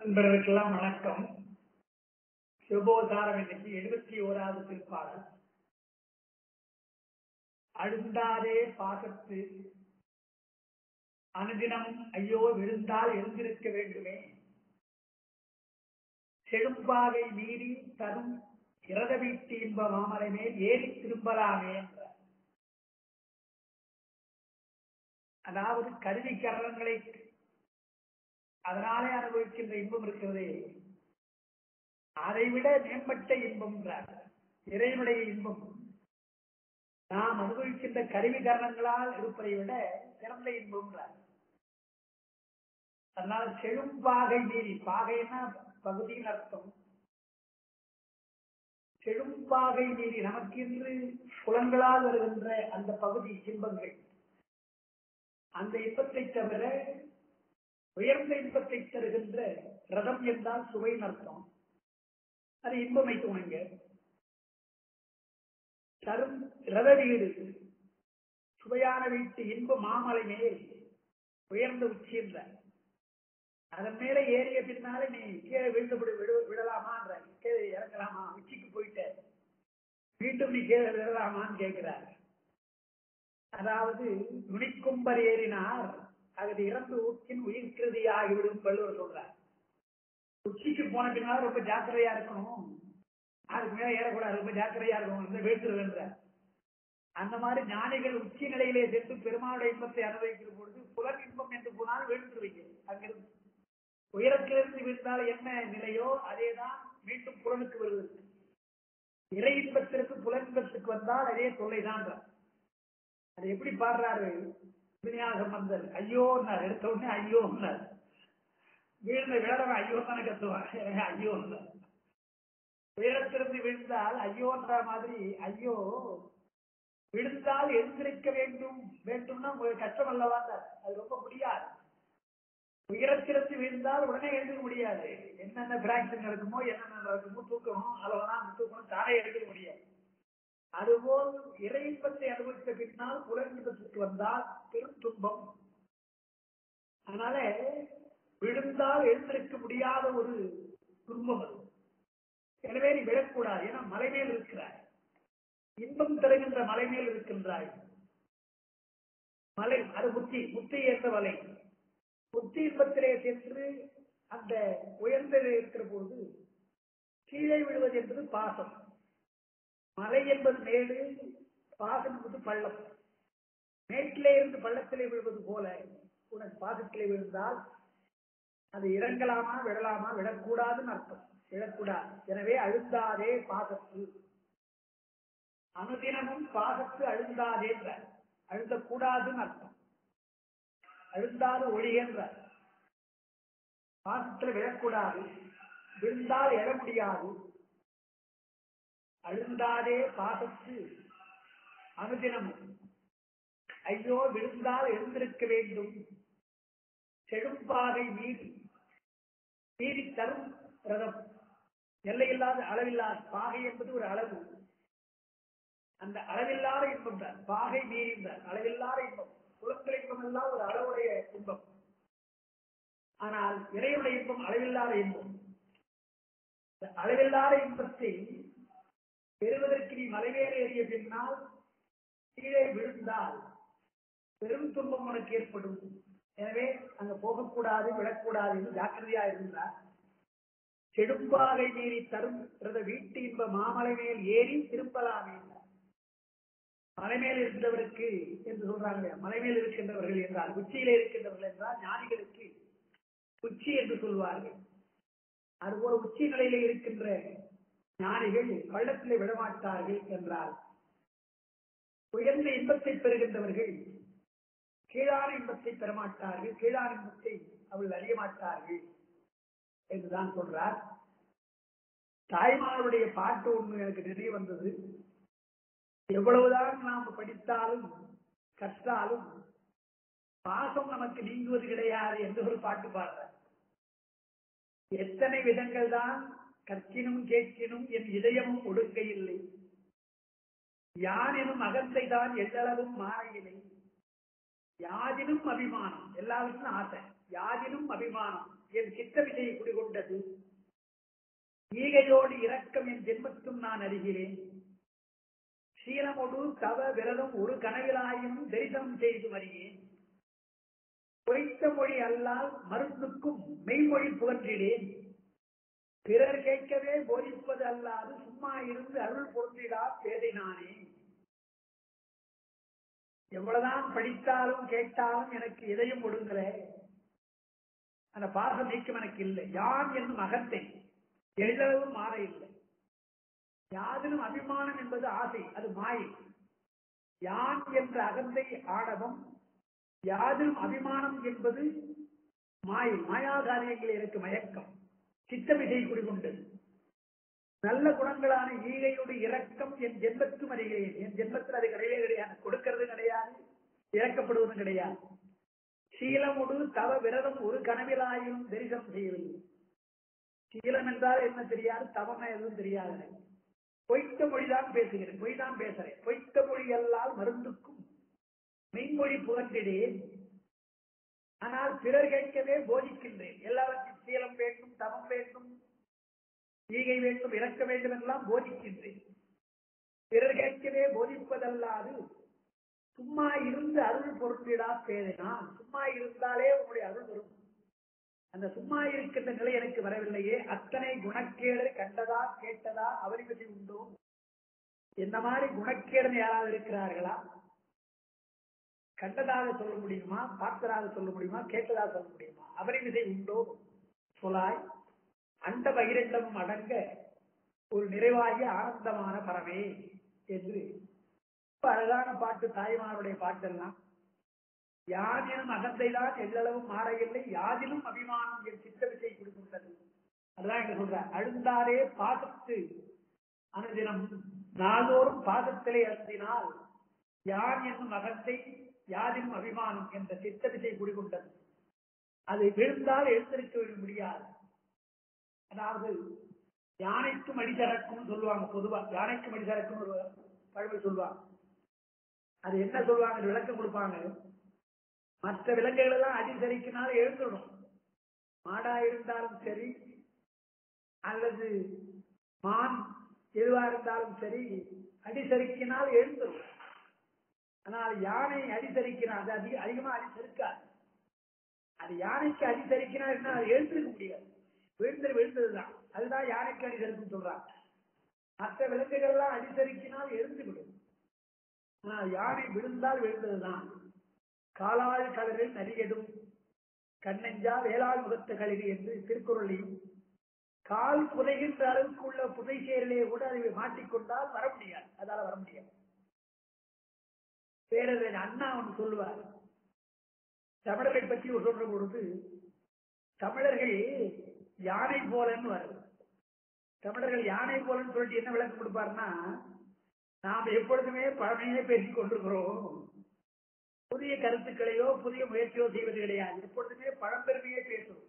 நண்பர்களுக்கெல்லாம் வணக்கம். சுபோதாரம் இன்னைக்கு எழுபத்தி ஓராவது திருப்பாடல். அழுந்தாதே பாசத்து அனுதினம் ஐயோ விழுந்தால் எழுந்திருக்க வேண்டுமே. செழும்பாகை மீறி தரும் இரத வீட்டு இன்ப மாமலை மேல் ஏறி திரும்பலாமே என்றார் அதாவது கருவி கரணங்களை அதனாலே அனுபவிக்கின்ற இன்பம் இருக்கிறதே. அதைவிட மேம்பட்ட இன்பம் என்றார். இறைவனுடைய இன்பம். நாம் அனுபவிக்கின்ற கருவி காரணங்களால் இருப்பதை விட சிறந்த இன்பம் என்றார். அதனால் செழும் பாகை மீறி பாகைன்னா பகுதியின் அர்த்தம். செழும் பாகை மீறி நமக்கு இன்று புலன்களால் வருகின்ற அந்த பகுதி இன்பங்கள். அந்த இன்பத்தை தவிர உயர்ந்த இன்பத்தை தருகின்ற ரதம் என்றால் சுவையின் அர்த்தம். அது இன்பமை தோணுங்க தரும் ரத வீடு சுவையான வீட்டு இன்ப மாமலை மேல் உயர்ந்த உச்சி என்ற அதன் மேல ஏறிய பின்னாலே நீ கீழே விழுந்து விடலாமான்ற கீழே இறங்கலாமா உச்சிக்கு போயிட்ட. மீண்டும் நீ கீழே விடலாமான்னு கேட்கிறார். அதாவது நுனிக்கும்பர் ஏறினார். அது இறந்து ஊக்கின் உயிர்கிருதி ஆகிவிடும் வள்ளுவர் சொல்றார். உச்சிக்கு போன பின்னால் ரொம்ப ஜாக்கிரதையா இருக்கணும். அதுக்கு மேல ஏறக்கூடாது ரொம்ப ஜாக்கிரதையா இருக்கணும் இந்த வீழ்த்துருன்ற அந்த மாதிரி ஞானிகள் உச்சி நிலையிலே சென்று பெருமாளுடைய இன்பத்தை அனுபவிக்கிற பொழுது புலர் இன்பம் என்று போனால் வீழ்த்துருவீங்க அங்கிருந்து உயரத்திலிருந்து வீழ்ந்தால் என்ன நிலையோ அதேதான் மீண்டும் புலனுக்கு வருவது இறை இன்பத்திற்கு புலன் இன்பத்துக்கு வந்தால் அதே தொல்லைதான் அது எப்படி பாடுறாரு? விநியாக ஐயோ ஐயோன்னார் எடுத்த உடனே ஐயோன்னார் வீழ்ந்த விழறவன் ஐயோ தானே கத்துவான். ஐயோ உயரத்திலிருந்து விழுந்தால் ஐயோன்ற மாதிரி ஐயோ விழுந்தால் எழுந்திருக்க வேண்டும். வேண்டும்னா கஷ்டம் அல்லவா அது ரொம்ப முடியாது. உயரத்திலிருந்து விழுந்தால் உடனே எழுந்திருக்க முடியாது. என்னென்ன பிராக்சன் நடக்குமோ என்னென்ன நடக்குமோ தூக்கணும் அளவனா தூக்கணும் தானே எடுக்க முடியாது. அதுபோல் இறை இன்பத்தை அனுபவித்த பின்னால் புலன் வந்தால் பெரும் துன்பம். அதனால விழுந்தால் எழுந்திருக்க முடியாத ஒரு துன்பம் அது. எனவே நீ விழக்கூடாது ஏன்னா மலை மேல் இருக்கிறாய். இன்பம் தருகின்ற மலை மேல் இருக்கின்றாய். மலை அது புத்தி புத்தி என்ற மலை. புத்தி இன்பத்திலே சென்று அந்த உயர்ந்தது இருக்கிற போது கீழே விழுவது என்பது பாசம். மலை என்பது மேடு பாசம் என்பது பள்ளம். மேட்டிலே இருந்து பள்ளத்திலே விழுவது போல உனக்கு பாசத்திலே விழுந்தால் அது இறங்கலாமா விடலாமா விடக்கூடாதுன்னு அர்த்தம். விடக்கூடாது எனவே அழுந்தாதே பாசத்து அனுதினமும் பாசத்து அழுந்தாதே அழுந்தக்கூடாதுன்னு அர்த்தம். அழுந்தாது ஒழிகின்ற பாசத்தில் விழக்கூடாது. விழுந்தால் எழ முடியாது. அழுந்தாதே பாசத்து அனுதினமும். ஐயோ விழுந்தால் எழுந்திருக்க வேண்டும். செழும்பாகை மீறி மீறி தரும் ரதம். எல்லையில்லாத அளவில்லாத பாகை என்பது ஒரு அளவு. அந்த அளவில்லாத இன்பம் தான். பாகை மீறின்றார் அளவில்லாத இன்பம். குளத்தில் இன்பம் எல்லாம் ஒரு அளவுடைய இன்பம். ஆனால் இறையுடைய இன்பம் அளவில்லாத இன்பம். அளவில்லாத இன்பத்தை பெறுவதற்கு நீ மலைவேறு ஏறிய பின்னால் கீழே விழுந்தால் பெரும் துன்பம் உனக்கு ஏற்படும். எனவே அங்க போகக்கூடாது விடக்கூடாது என்று ஜாக்கிரதையா இருந்தார். செடும்பாகை மீறி தரும் வீட்டு இன்ப மாமலை மேல் ஏறி திரும்பலாமே மலை மேல் இருந்தவருக்கு என்று சொல்றாங்க மலை மேல் இருக்கின்றவர்கள் என்றால் உச்சியில இருக்கின்றவர்கள் என்றால் ஞானிகளுக்கு உச்சி என்று சொல்வார்கள். அதுபோல உச்சி நிலையில இருக்கின்ற ஞானிகள் பள்ளத்திலே விடமாட்டார்கள் என்றால் உயர்ந்த இன்பத்தை பெறுகின்றவர்கள் கீழான இன்பத்தை பெறமாட்டார்கள் கீழான இன்பத்தை அவள் அறிய மாட்டார்கள் என்றுதான் சொல்றார். தாய்மாருடைய பாட்டு ஒன்று எனக்கு நிறைய வந்தது. எவ்வளவுதான் நாம் படித்தாலும் கற்றாலும் பாசம் நமக்கு நீங்குவது கிடையாது என்று ஒரு பாட்டு பாடுற எத்தனை விதங்கள் தான் கற்கினும் கேட்கினும் என் இதயமும் ஒடுக்க இல்லை யான் அகந்தை தான் எல்லளவும் மாறையில்லை. யாதினும் அபிமானம் எல்லாருக்கும் ஆசை. யாதினும் அபிமானம் என் சித்த விஜயை குடிகொண்டது. ஈகையோடு இரக்கம் என் ஜென்மத்தும் நான் அறிகிறேன். சீலமொடு தவ விரதம் ஒரு கனவிலாயினும் தரிசனம் செய்து வருகிறேன். பொய்த்த மொழி அல்லால் மருந்துக்கும் மெய்மொழி புகற்றிடேன் பிறர் கேட்கவே போதிப்பது அல்லாது சும்மா இருந்து அருள் பொருந்திடா பேதினானே எவ்வளவுதான் படித்தாலும் கேட்டாலும் எனக்கு எதையும் ஒடுங்கல. அந்த பாசம் நீக்கம் எனக்கு இல்லை. யான் என்னும் அகத்தை எளிதளவும் மாற இல்லை. யாதிலும் அபிமானம் என்பது ஆசை அது மாயை. யான் என்ற அகந்தை ஆடவம் யாதிலும் அபிமானம் என்பது மாயை. மாயாதாரியங்களில் இருக்கு மயக்கம். சித்தமிசை குடிகொண்டது நல்ல குணங்களான ஈகையோடு இரக்கம் என் ஜென்மத்தும் அறிகிறேன். என் ஜென்மத்தில் அது கிடையவே கிடையாது. கொடுக்கிறது கிடையாது. இறக்கப்படுவதும் கிடையாது. சீலமுடு தவ விரதம் ஒரு கனவிலாயும் தரிசனம் செய்யவில்லை. சீலம் என்றால் என்ன தெரியாது? தவம் எதுவும் தெரியாது பொய்த்த மொழிதான் பேசுகிறேன். பொய் தான் பேசுறேன். பொய்த்த மொழி அல்லால் மருந்துக்கும் மெய்மொழி புகழ்ந்திடேன் ஆனால் பிறர் கேட்கவே போதிக்கின்றேன். எல்லாவற்றையும் சீலம் வேண்டும் தவம் வேண்டும் ஈகை வேண்டும் இறக்க வேண்டும் எல்லாம் போதிக்கின்றேன். பிறர் கேட்கவே போதிப்பதல்லாது சும்மா இருந்து அருள் பொருந்திடா பேரினா சும்மா இருந்தாலே உங்களுடைய அருள் வரும். அந்த சும்மா இருக்கின்ற நிலை எனக்கு வரவில்லையே. அத்தனை குணக்கேடு கண்டதா கேட்டதா அவரிபதி உண்டோ? என்ன மாதிரி குணக்கேடு யாராவது இருக்கிறார்களா? கண்டதாக சொல்ல முடியுமா பார்த்ததாக சொல்ல முடியுமா கேட்டதாக சொல்ல முடியுமா? அவரிபதி உண்டோ? சொலாய் அந்த பகிரண்டமும் அடங்க ஒரு நிறைவாகிய ஆனந்தமான பரமே என்று. ரொம்ப அழகான பாட்டு தாய்மாருடைய பாட்டெல்லாம். யாதினும் அகந்தைதான் எல்லளவும் மாறவில்லை யாதிலும் அபிமானம் என் சித்த விசை கொடுக்கின்றது. அதுதான் என்று சொல்ற அழுந்தாரே பாசத்து அனுதினம். நாள்தோறும் பாசத்திலே அழுந்தினால் யான் என்னும் அகந்தை யாதினும் அபிமானம் என்ற சித்த விசை குடிகொண்டது. அது விழுந்தால் எழுந்திருக்க முடியாது. அதாவது யானைக்கும் அடிசரக்கும் சொல்லுவாங்க பொதுவா. யானைக்கும் அடிசரக்கும் ஒரு பழமொழி சொல்லுவாங்க. அது என்ன சொல்லுவாங்க? விளக்கம் கொடுப்பாங்க. மற்ற விலங்குகள் எல்லாம் அடிசரிக்கினால எழுந்துடும். மாடா இருந்தாலும் சரி அல்லது மான் எதுவா இருந்தாலும் சரி அடிசறுக்கினால் எழுந்துடும். ஆனால் யானை அடிசரிக்கினால் அது அதிக அதிகமா அடிசறுக்காது அது யானைக்கு அடிசரிக்கினால் என்ன? அது எழுந்திருக்க முடியாது. விழுந்து விழுந்ததுதான். அதுதான் யானைக்கு அடிசரிக்கும் சொல்றான் மற்ற விலங்குகள் எல்லாம் அடிசரிக்கினால் எழுந்து விடும் ஆனால் யானை விழுந்தால் விழுந்ததுதான். காலால் கலரில் நரியடும் கண்ணெஞ்சா வேளாண் முகத்த கழிவு என்று திருக்குறளையும் கால் புதைகின்ற அளவுக்கு உள்ள புதை சேரிலே கூட அதை மாட்டிக்கொண்டால் வர முடியாது. அதால வர முடியாது. பேரறிஞர் அண்ணா ஒன்று சொல்லுவார். தமிழரை பற்றி ஒரு சொல்ற பொழுது தமிழர்கள் யானை போலன்னு வருது. தமிழர்கள் யானை போலன்னு சொல்லிட்டு என்ன விளக்கம் கொடுப்பாருன்னா நாம் எப்பொழுதுமே பழமையே பேசிக் கொண்டிருக்கிறோம். புதிய கருத்துக்களையோ புதிய முயற்சியோ செய்வது கிடையாது. எப்பொழுதுமே பழம்பெருமையே பேசுவோம்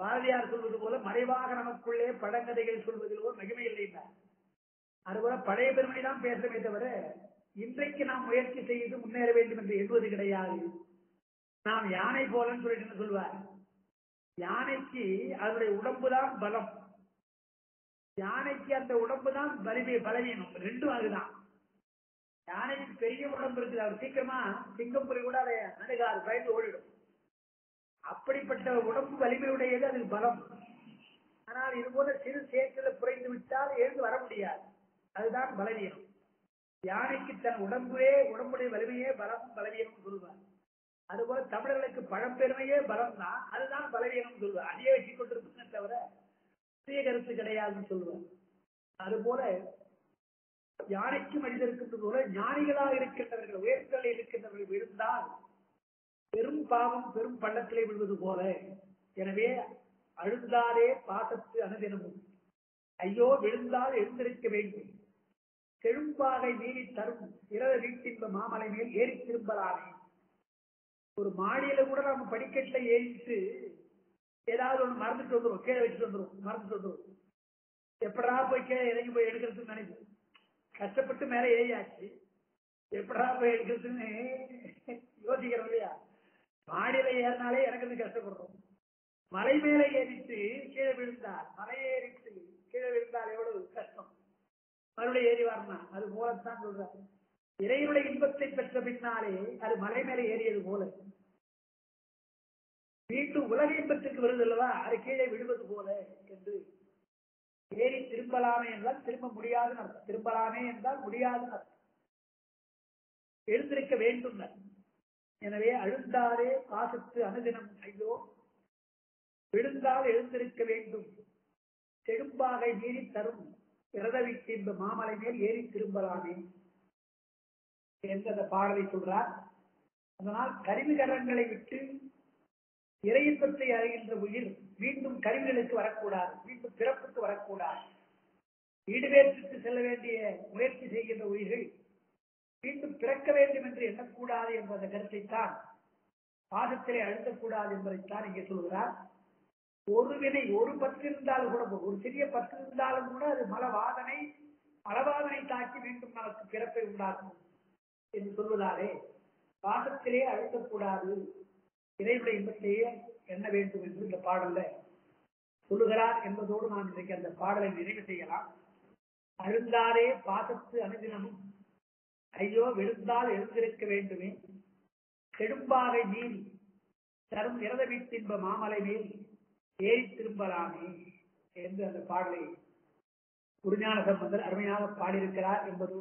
பாரதியார் சொல்வது போல மறைவாக நமக்குள்ளே பழங்கதைகள் சொல்வதில் ஒரு மகிமை இல்லை என்றார் அதுபோல பழைய பெருமை தான் பேசவே தவிர இன்றைக்கு நாம் முயற்சி செய்து முன்னேற வேண்டும் என்று எண்ணுவது கிடையாது. நாம் யானை போலன்னு சொல்லிட்டு சொல்வார்? யானைக்கு அதனுடைய உடம்புதான் பலம். யானைக்கு அந்த உடம்பு தான் பலமே பலவீனம். ரெண்டும் அதுதான். யானைக்கு பெரிய உடம்பு இருக்குது. அவர் சீக்கிரமா சிங்கம் கூட அதை அணுகாது பயந்து ஓடிடும். அப்படிப்பட்ட உடம்பு வலிமையுடையது அது பலம். ஆனால் இது போல சிறு சேர்க்கல குறைந்து விட்டால் எழுந்து வர முடியாது. அதுதான் பலவீனம். யானைக்கு தன் உடம்புவே உடம்புடைய வலிமையே பலம் பலவீனம் சொல்வார் அதுபோல தமிழர்களுக்கு பழம்பெருமையே பலம் தான் அதுதான் பலவீனம் சொல்வார் அதையே வச்சு கொண்டிருப்பதை தவிர புதிய கருத்து கிடையாதுன்னு சொல்வார் அதுபோல யானைக்கு மனிதருக்கு போல ஞானிகளாக இருக்கின்றவர்கள் உயர்த்தலில் இருக்கின்றவர்கள் விழுந்தால் பெரும் பாவம் பெரும் பள்ளத்திலே விழுவது போல. எனவே அழுந்தாலே பாசத்து அனுதினமும். ஐயோ விழுந்தால் எழுந்திருக்க வேண்டும். செழும்பாகை மீறி தரும் இரவு வீட்டின்ப மாமலை மேல் ஏறி திரும்பலானே ஒரு மாடியில கூட நம்ம படிக்கட்டுல ஏறிட்டு ஏதாவது ஒண்ணு மறந்துட்டு வந்துடும் கீழே வச்சுட்டு வந்துடும் மறந்துட்டு வந்துடும் எப்படா போய் கீழே இறங்கி போய் எடுக்கிறதுன்னு நினைப்போம். கஷ்டப்பட்டு மேல ஏறியாச்சு. எப்படா போய் எடுக்கிறதுன்னு யோசிக்கிறோம் இல்லையா? மாடியில ஏறினாலே இறங்குறது கஷ்டப்படுறோம். மலை மேல ஏறிட்டு கீழே விழுந்தால் மலை ஏறிட்டு கீழே விழுந்தால் எவ்வளவு கஷ்டம்? மறுபடியும் ஏறி வரணும் அது போலத்தான் சொல்றாரு. இறைவனுடைய இன்பத்தை பெற்ற பின்னாலே அது மலை மேலே ஏறியது போல. மீண்டும் உலக இன்பத்துக்கு வருது அல்லவா? அது கீழே விழுவது போல என்று ஏறி திரும்பலாமே என்றால் திரும்ப முடியாது அர்த்தம். திரும்பலாமே என்றால் முடியாது அர்த்தம். எழுந்திருக்க வேண்டும் எனவே அழுந்தாரே பாசத்து அனுதினம் ஐயோ விழுந்தால் எழுந்திருக்க வேண்டும். செடும்பாகை மீறி தரும். பிரதவிட்டு இந்த மாமலை மேல் ஏறி திரும்பலாமே என்ற பாடலை சொல்றார். அதனால் கருவிகரங்களை விட்டு இறையின்பத்தை அறிகின்ற உயிர் மீண்டும் கருவிகளுக்கு வரக்கூடாது மீண்டும் பிறப்புக்கு வரக்கூடாது. ஈடுவேற்றுக்கு செல்ல வேண்டிய முயற்சி செய்கின்ற உயிர்கள் மீண்டும் பிறக்க வேண்டும் என்று எண்ணக்கூடாது என்ற கருத்தைத்தான் பாதத்திலே அழுத்தக்கூடாது என்பதைத்தான் இங்கே சொல்கிறார். ஒரு வினை ஒரு பத்து இருந்தாலும் கூட ஒரு சிறிய பத்து இருந்தாலும் கூட அது மலவாதனை மலவாதனை தாக்கி மீண்டும் நமக்கு பிறப்பை உண்டாக்கும் என்று சொல்வதாலே பாசத்திலே அழுத்தக்கூடாது. இறைவனுடைய இன்பத்தையே எண்ண வேண்டும் என்று இந்த பாடல்ல சொல்லுகிறார் என்பதோடு நாம் இன்றைக்கு அந்த பாடலை நிறைவு செய்யலாம். அழுந்தாரே பாசத்து அனுதினமும் ஐயோ விழுந்தால் எழுந்திருக்க வேண்டுமே. கெடும்பாவை மீறி தரும் இறத வீட்டின்ப மாமலை மேல் ஏறி திரும்பலாமே என்று அந்த பாடலை குருஞான சம்பந்தர் அருமையாக பாடியிருக்கிறார் என்பது